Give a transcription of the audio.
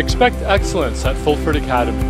Expect excellence at Fulford Academy.